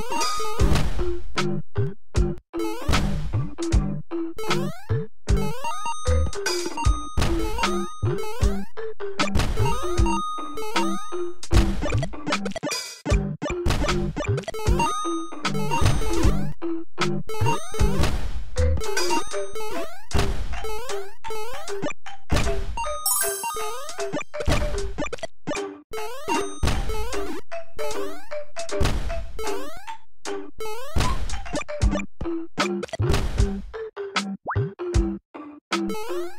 Thank you. Bye.